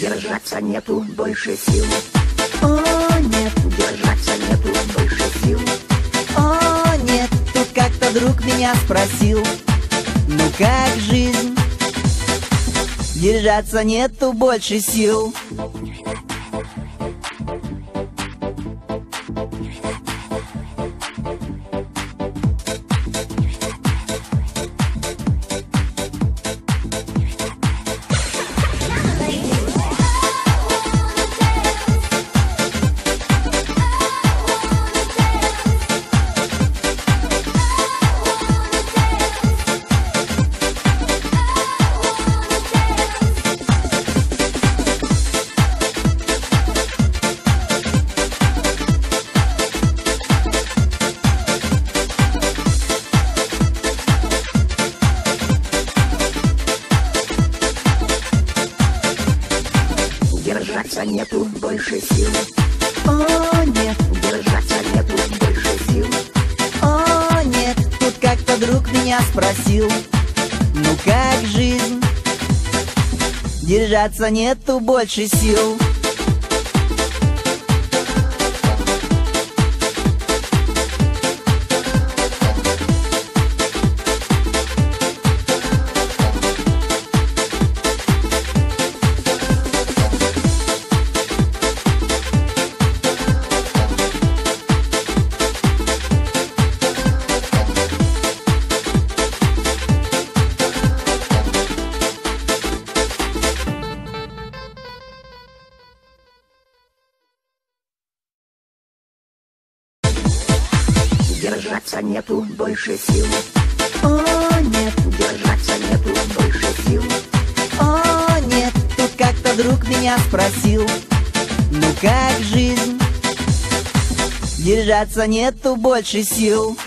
Держаться нету больше сил. О, нет, Держаться нету больше сил. о, нет Тут как-то друг меня спросил Ну как жизнь? Держаться нету больше сил Держаться нету больше сил. О, нет, Держаться нету больше сил. о, нет Тут как-то друг меня спросил Ну как жизнь? Держаться нету больше сил Держаться нету больше сил. О, нет, Держаться нету больше сил. о, нет Тут как-то друг меня спросил Ну как жизнь? Держаться нету больше сил